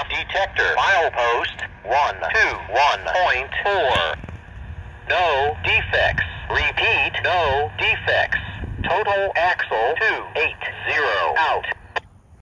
aircraft detector. Milepost 121.4. No defects. Repeat, no defects. Total axle two.